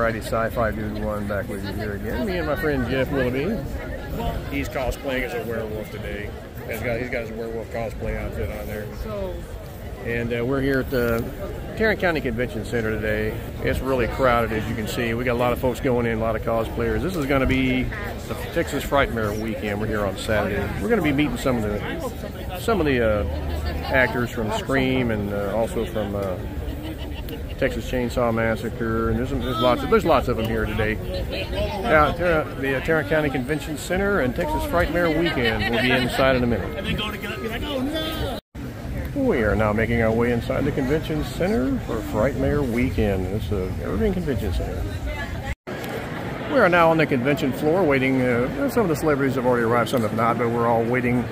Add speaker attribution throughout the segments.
Speaker 1: Variety Sci-Fi Dude One back with you here again. Me and my friend Jeff Willoughby. He's cosplaying as a werewolf today. He's got, he's got his werewolf cosplay outfit on there. And uh, we're here at the Tarrant County Convention Center today. It's really crowded, as you can see. We got a lot of folks going in, a lot of cosplayers. This is going to be the Texas Frightmare weekend. We're here on Saturday. We're going to be meeting some of the some of the uh, actors from Scream and uh, also from uh, Texas Chainsaw Massacre, and there's, there's lots of there's lots of them here today. Now, the uh, Tarrant County Convention Center and Texas Frightmare Weekend will be inside in a minute. We are now making our way inside the convention center for Frightmare Weekend. It's the Irving Convention Center. We are now on the convention floor waiting. Uh, some of the celebrities have already arrived, some have not, but we're all waiting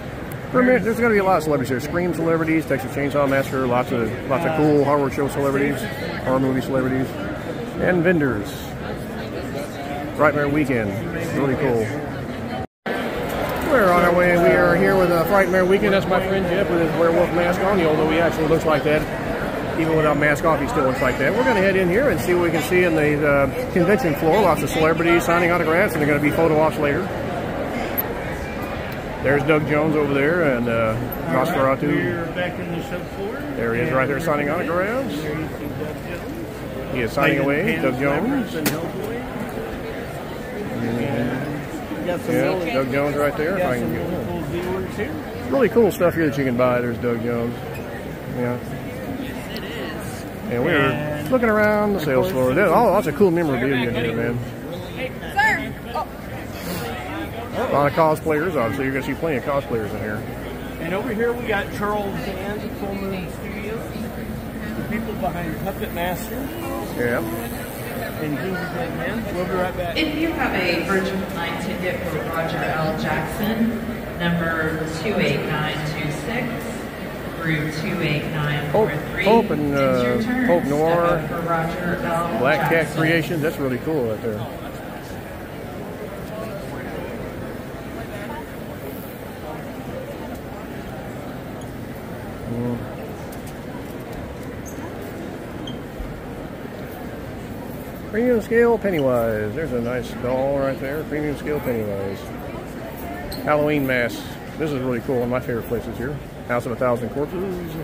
Speaker 1: for a minute. There's going to be a lot of celebrities here. Scream celebrities, Texas Chainsaw Massacre, lots of lots of cool horror show celebrities, horror movie celebrities, and vendors. Frightmare Weekend, really cool. We're on our way. We are here with a Frightmare Weekend. That's my friend Jeff with his werewolf mask on, although he actually looks like that. Even without mask off, he still looks like that. We're going to head in here and see what we can see in the uh, convention floor. Lots of celebrities signing autographs, and they're going to be photo ops later. There's Doug Jones over there, and uh, Nosferatu.
Speaker 2: We're back in the subfloor.
Speaker 1: There he is right there signing autographs. He is signing away, Doug Jones. Yeah,
Speaker 2: really,
Speaker 1: Doug Jones right there. If
Speaker 2: got some
Speaker 1: can
Speaker 2: cool viewers here.
Speaker 1: really cool stuff here that you can buy. There's Doug Jones. Yeah. it is And we're
Speaker 2: And-
Speaker 1: looking around the sales floor. There's all lots of cool memorabilia here, man. A lot of cosplayers, obviously. You're going to see plenty of cosplayers in here.
Speaker 2: And over here we got Charles Band at Full Moon Studios. The people behind Puppet Master
Speaker 1: Yeah.
Speaker 2: and Gingerbread Man. We'll be right back.
Speaker 3: If you have a Virgin night ticket for Roger L. Jackson, number 28926 through 28943.
Speaker 1: Hope- Hope and,
Speaker 3: it's your
Speaker 1: uh,
Speaker 3: turn.
Speaker 1: Hope
Speaker 3: Step
Speaker 1: Noir,
Speaker 3: up for Roger L.
Speaker 1: Black Cat Creations. That's really cool right there. Mm. Premium scale Pennywise. There's a nice doll right there. Premium scale Pennywise. Halloween mask. This is really cool. One of my favorite places here. House of a Thousand Corpses.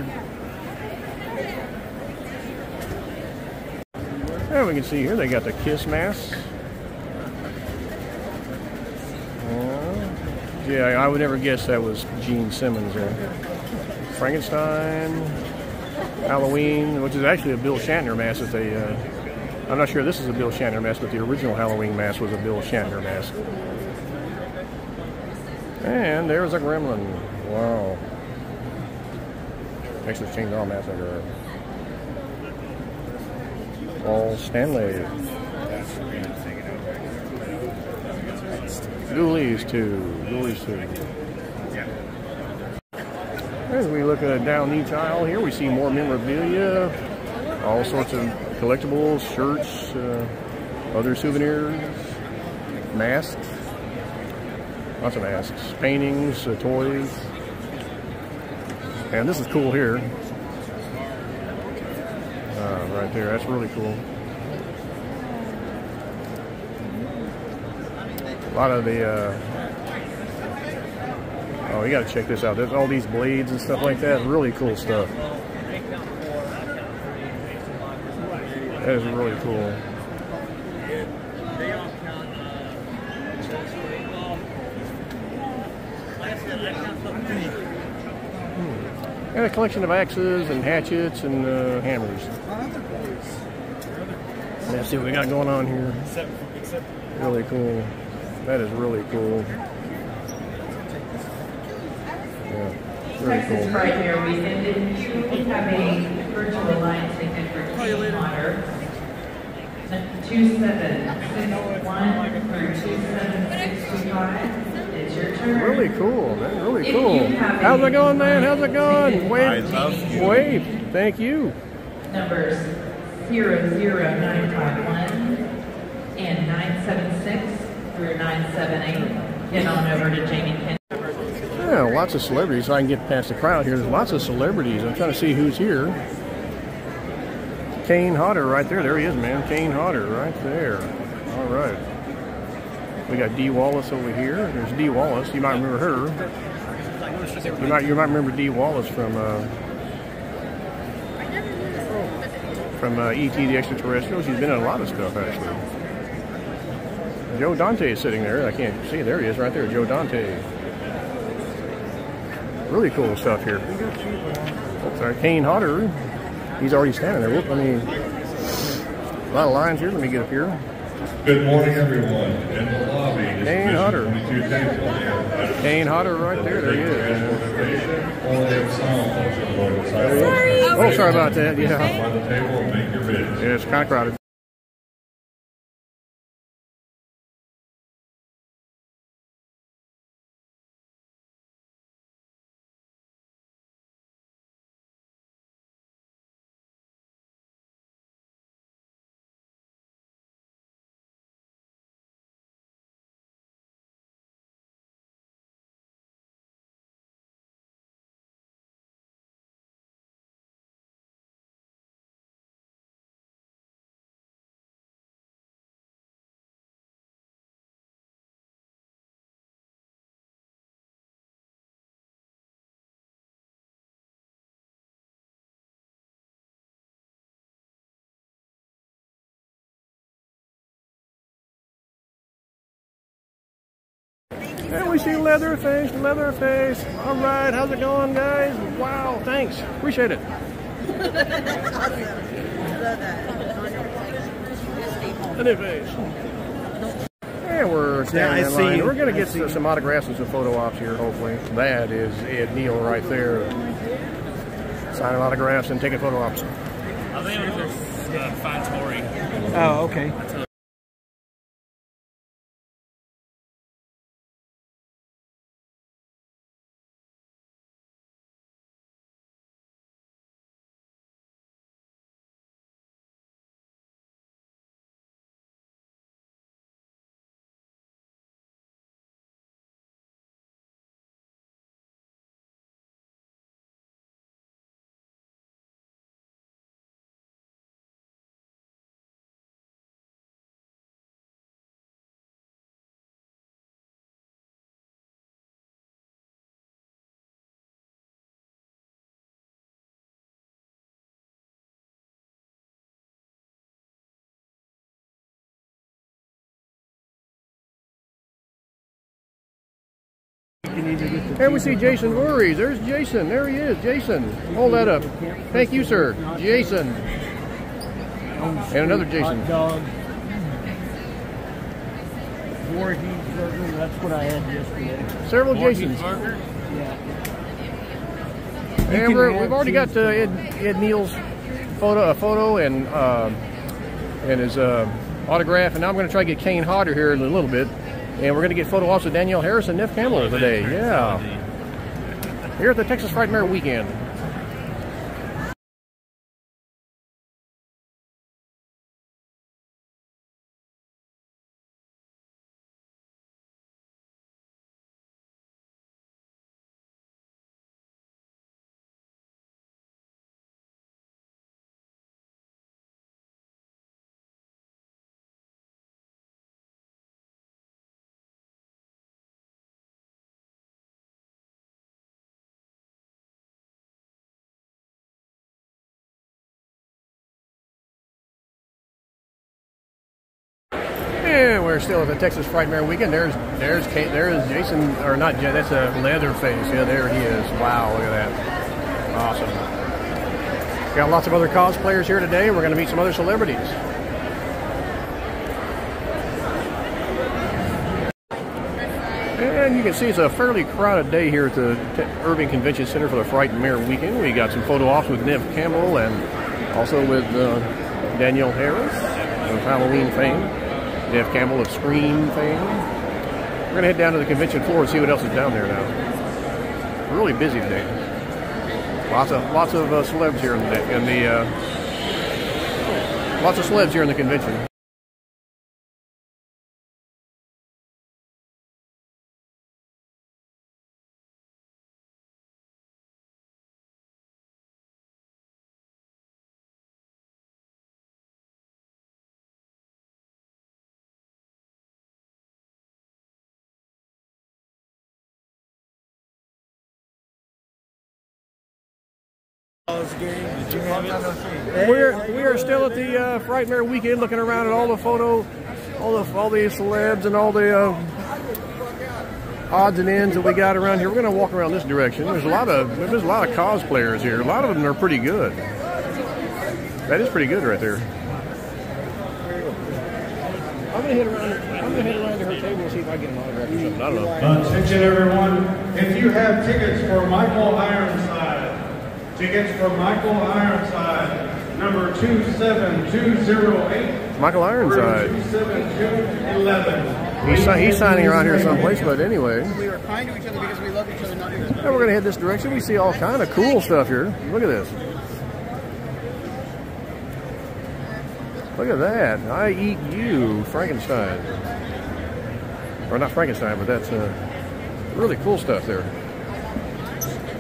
Speaker 1: There we can see here they got the Kiss mask. Uh, yeah, I would never guess that was Gene Simmons there. Frankenstein, Halloween, which is actually a Bill Shatner mask that they. Uh, I'm not sure this is a Bill Shatner mask, but the original Halloween mask was a Bill Shatner mask. And there's a gremlin. Wow. Texas Chainsaw Massacre. Paul Stanley. Ghoulies 2. Ghoulies 2. As we look at down each aisle here, we see more memorabilia, all sorts of collectibles, shirts, uh, other souvenirs, masks, lots of masks, paintings, uh, toys. And this is cool here. Uh, right there, that's really cool. A lot of the, uh, you got to check this out. There's all these blades and stuff like that. Really cool stuff. That is really cool. And a collection of axes and hatchets and uh, hammers. Let's see what we got going on here. Really cool. That is really cool. Yeah, really
Speaker 3: Texas
Speaker 1: cool.
Speaker 3: Frightmare Weekend. If you have a virtual line ticket for Teen Water, 2761 through 27625, it's your turn.
Speaker 1: Really cool, man. Really
Speaker 3: If
Speaker 1: cool. How's it going, man? How's it going? Wave.
Speaker 3: love
Speaker 1: Wave. Thank you.
Speaker 3: numbers 00951 and 976 through 978. Get on over to Jamie Penn.
Speaker 1: Yeah, lots of celebrities. I can get past the crowd here. There's lots of celebrities. I'm trying to see who's here. Kane Hodder right there. There he is, man. Kane Hodder right there. All right. We got Dee Wallace over here. There's Dee Wallace. You might remember her. You might you might remember Dee Wallace from uh, from uh, E.T. the Extraterrestrial. She's been in a lot of stuff actually. Joe Dante is sitting there. I can't see. There he is, right there. Joe Dante. Really cool stuff here. Oh, sorry, Kane Hodder. He's already standing there. Whoop, let me. A lot of lines here. Let me get up here.
Speaker 4: Good morning, everyone. In the lobby, is
Speaker 1: Kane Hodder. Kane Hodder right there. There he is.
Speaker 4: Only have sound function for the sidewalk.
Speaker 1: Oh, sorry about that. Yeah,
Speaker 4: By the table and make your bids.
Speaker 1: yeah it's kind of crowded. And we see Leatherface, Leatherface. All right, how's it going, guys? Wow, thanks. Appreciate it. Leatherface. And we're standing
Speaker 2: Yeah, I
Speaker 1: in line.
Speaker 2: see.
Speaker 1: We're going to get
Speaker 2: see.
Speaker 1: some autographs and some photo ops here, hopefully. That is Ed Neal right there. Signing autographs and taking photo ops.
Speaker 5: I think it was uh, find Tory.
Speaker 2: Oh, okay.
Speaker 1: And we see Jason Voorhees. There's Jason. There he is. Jason. Hold that up. Thank you, sir. Jason. And another Jason.
Speaker 2: Voorhees burger. That's what I had yesterday.
Speaker 1: Several Jasons.
Speaker 2: Yeah.
Speaker 1: And we're, we've already got uh, Ed, Ed Neal's photo, a photo and uh, and his uh, autograph. And now I'm going to try to get Kane Hodder here in a little bit. And we're going to get photo ops with Danielle Harris and Neve Campbell today. Yeah. Here at the Texas Frightmare Weekend. We're still at the Texas Frightmare Weekend. There's there's Kate, there's Jason or not J that's a Leatherface. Yeah, there he is. Wow, look at that. Awesome. Got lots of other cosplayers here today. We're going to meet some other celebrities. And you can see it's a fairly crowded day here at the Irving Convention Center for the Frightmare Weekend. We got some photo ops with Neve Campbell and also with uh, Danielle Harris of Halloween fame, Neve Campbell of Scream fame. We're gonna head down to the convention floor and see what else is down there now. Really busy today. Lots of lots of uh, celebs here in the in the uh, lots of celebs here in the convention. We're we are still at the uh, Frightmare weekend, looking around at all the photo, all the all the celebs and all the uh, odds and ends that we got around here. We're going to walk around this direction. There's a lot of there's a lot of cosplayers here. A lot of them are pretty good. That is pretty good right there. I'm gonna hit around. I'm gonna head around to her table and see if I can get an autograph or something. I don't know.
Speaker 4: Attention everyone, if you have tickets for Michael Ironside, tickets for Michael Ironside, number 27208.
Speaker 1: Michael Ironside.
Speaker 4: 27211.
Speaker 1: He's, si- he's signing around here someplace, but anyway.
Speaker 6: We are kind to each other because we love each other, not each other.
Speaker 1: Now we're gonna head this direction. We see all kind of cool stuff here. Look at this. Look at that. I eat you, Frankenstein. Or not Frankenstein, but that's uh, really cool stuff there.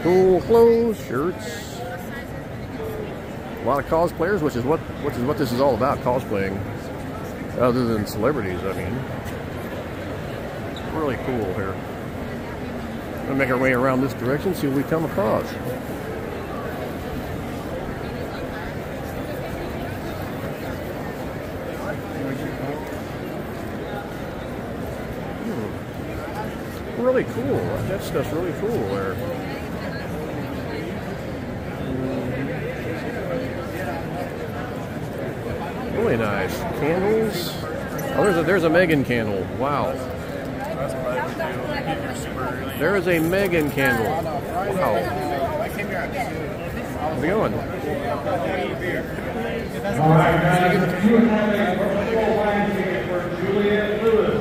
Speaker 1: Cool clothes, shirts. A lot of cosplayers, which is what which is what this is all about, cosplaying. Other than celebrities, I mean. Really cool here. We'll make our way around this direction, see what we come across. Hmm. Really cool. That stuff's really cool there. Really nice. Candles. Oh, there's a, there's a Megan candle. Wow. There is a Megan candle. Wow. How's it going?
Speaker 4: All right, guys, you have a line ticket for Juliette Lewis,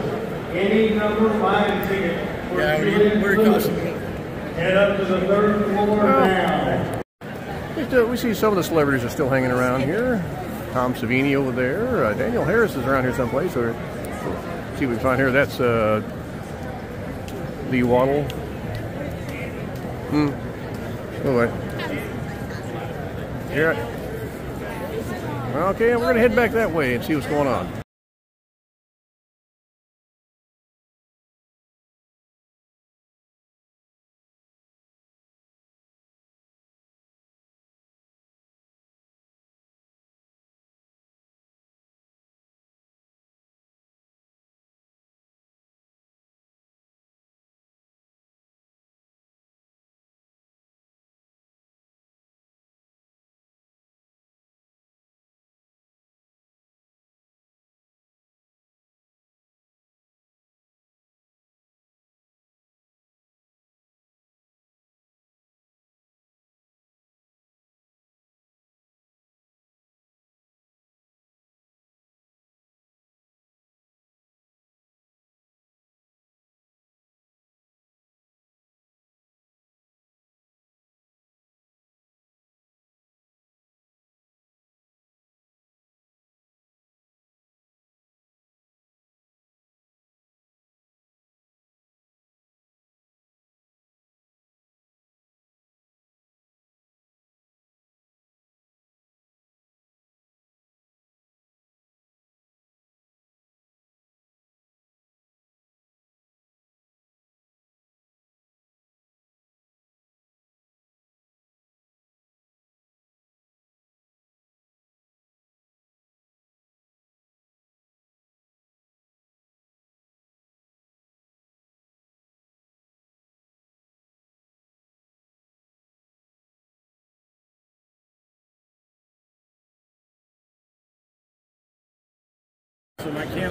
Speaker 4: any number line ticket for Juliette Lewis, head up to the third floor now.
Speaker 1: We see some of the celebrities are still hanging around here. Tom Savini over there. Uh, Danielle Harris is around here someplace. Or see what we find here. That's uh, Lee Waddle. Hmm. Wait. Here. Okay, we're gonna head back that way and see what's going on.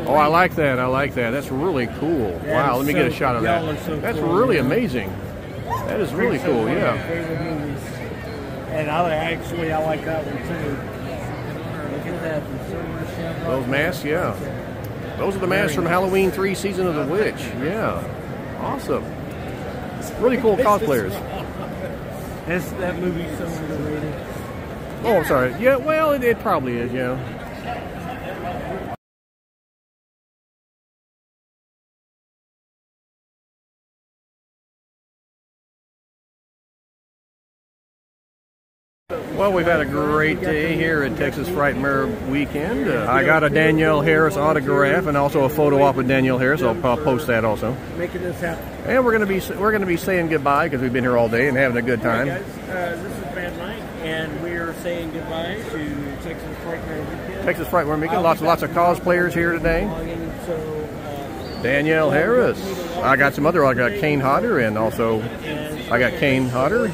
Speaker 1: Oh, I like that. I like that. That's really cool.
Speaker 2: Yeah,
Speaker 1: wow, let me
Speaker 2: so-
Speaker 1: get a shot of that.
Speaker 2: so
Speaker 1: That's
Speaker 2: cool,
Speaker 1: really
Speaker 2: man.
Speaker 1: amazing. That is really
Speaker 2: Creepshow
Speaker 1: cool.
Speaker 2: one of my
Speaker 1: Yeah.
Speaker 2: And I actually I like that one too. Look at that, the Silver Shamrock.
Speaker 1: Those masks, yeah. Those are the masks from Halloween 3 Season of the Witch. Yeah. Awesome. Really cool cosplayers.
Speaker 2: That movie's so underrated.
Speaker 1: Oh, I'm sorry. Yeah, well, it, it probably is, yeah. Well, we've had a great day here at Texas Frightmare Weekend. Uh, I got a Danielle Harris autograph and also a photo op with Danielle Harris. I'll, I'll post that also.
Speaker 2: Making this happen.
Speaker 1: And we're gonna be we're gonna be saying goodbye because we've been here all day and having a good time.
Speaker 2: Guys, uh, this is Van Mike. and we're saying goodbye to Texas Frightmare Weekend.
Speaker 1: Texas Fright Weekend. Lots, lots of cosplayers here today.
Speaker 2: Uh,
Speaker 1: Danielle Harris. I got some other. I got Kane Hodder, and also I got Kane Hodder,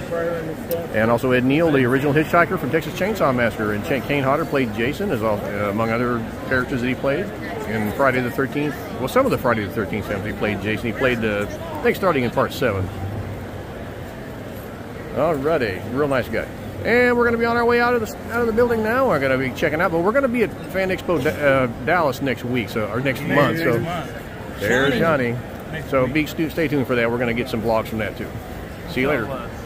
Speaker 1: and also Ed Neal, the original hitchhiker from Texas Chainsaw Massacre. And Kane Hodder played Jason, as all, uh, among other characters that he played in Friday the 13th. Well, some of the Friday the 13th films he played Jason. He played, uh, I think, starting in part seven. Alrighty, real nice guy. And we're going to be on our way out of the out of the building now. We're going to be checking out, but we're going to be at Fan Expo uh, Dallas next week, so or next month. So there's Johnny. So be stay tuned for that. We're going to get some vlogs from that too. See you later.